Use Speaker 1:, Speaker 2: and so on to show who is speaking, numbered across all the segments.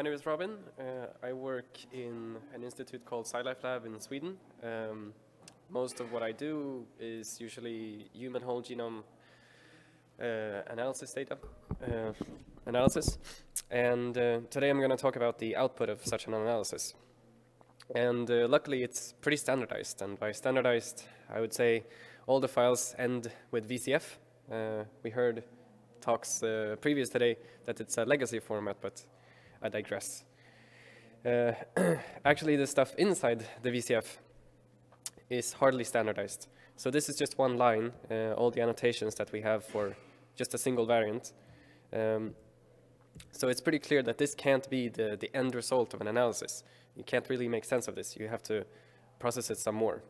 Speaker 1: My name is Robin. Uh, I work in an institute called SciLife Lab in Sweden. Um, most of what I do is usually human whole genome uh, analysis data uh, analysis. And uh, today I'm going to talk about the output of such an analysis. And uh, luckily it's pretty standardized. And by standardized, I would say all the files end with VCF. Uh, we heard talks previous today that it's a legacy format, but I digress. Uh, actually, the stuff inside the VCF is hardly standardized. So this is just one line, uh, all the annotations that we have for just a single variant. Um, so it's pretty clear that this can't be the, the end result of an analysis. You can't really make sense of this. You have to process it some more.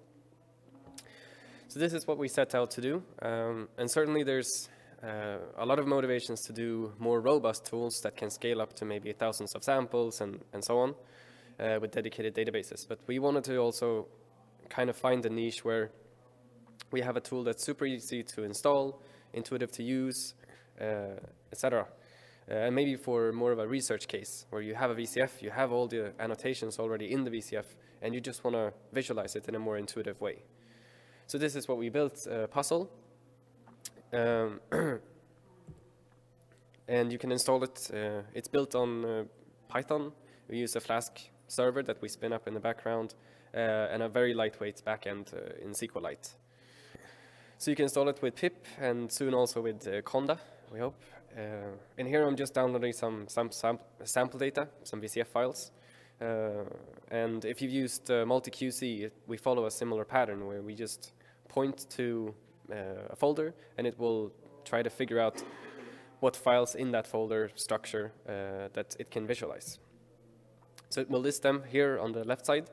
Speaker 1: So this is what we set out to do. Um, and certainly there's uh, a lot of motivations to do more robust tools that can scale up to maybe thousands of samples and, and so on uh, with dedicated databases. But we wanted to also kind of find a niche where we have a tool that's super easy to install, intuitive to use, uh, etc. Uh, and maybe for more of a research case where you have a VCF, you have all the annotations already in the VCF, and you just want to visualize it in a more intuitive way. So this is what we built, uh, Puzzle. Um, and you can install it. Uh, it's built on uh, Python. We use a Flask server that we spin up in the background uh, and a very lightweight backend uh, in SQLite. So you can install it with pip and soon also with uh, Conda, we hope. Uh, and here I'm just downloading some, some sample data, some VCF files. and if you've used MultiQC, we follow a similar pattern where we just point to uh, a folder and it will try to figure out what files in that folder structure uh, that it can visualize. So it will list them here on the left side,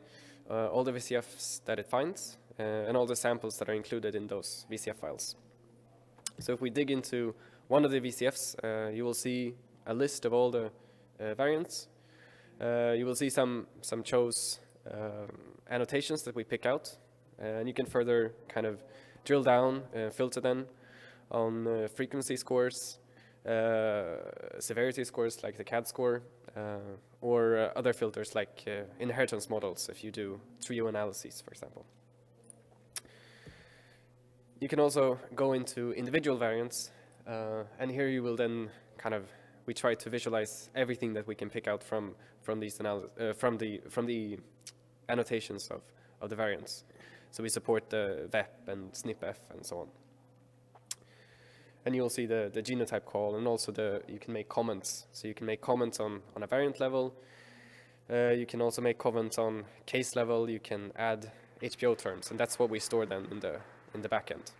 Speaker 1: uh, all the VCFs that it finds, and all the samples that are included in those VCF files. So if we dig into one of the VCFs, uh, you will see a list of all the uh, variants. Uh, you will see some, some chose annotations that we pick out, and you can further kind of drill down, uh, filter them on uh, frequency scores, uh, severity scores like the CADD score, or other filters like inheritance models if you do trio analyses, for example. You can also go into individual variants, and here you will then kind of we try to visualize everything that we can pick out from from these uh, from the from the annotations of of the variants. So we support the VEP and SnpEff and so on. And you'll see the, the genotype call and also the you can make comments. So you can make comments on, on a variant level. Uh, you can also make comments on case level. You can add HPO terms, and that's what we store then in the, in the backend.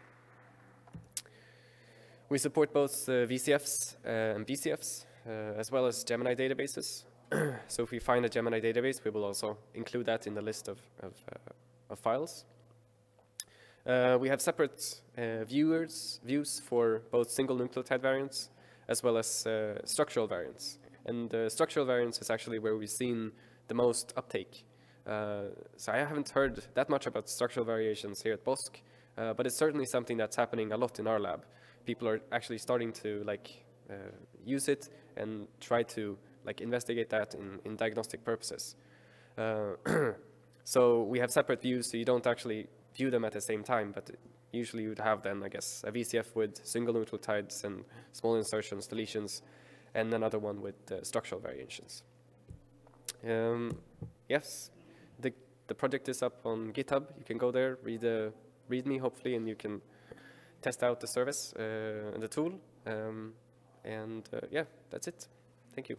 Speaker 1: We support both uh, VCFs uh, and BCFs, uh, as well as Gemini databases. so if we find a Gemini database, we will also include that in the list of, of, uh, of files. Uh, we have separate uh, viewers, views for both single nucleotide variants as well as uh, structural variants. And structural variants is actually where we've seen the most uptake. Uh, so I haven't heard that much about structural variations here at BOSC, uh, but it's certainly something that's happening a lot in our lab. People are actually starting to like uh, use it and try to like investigate that in, in diagnostic purposes. so we have separate views, so you don't actually view them at the same time, but usually you would have then, I guess, a VCF with single nucleotides and small insertions, deletions, and another one with uh, structural variations. Um, yes, the, the project is up on GitHub. You can go there, read the README, hopefully, and you can test out the service uh, and the tool. Um, and uh, yeah, that's it. Thank you.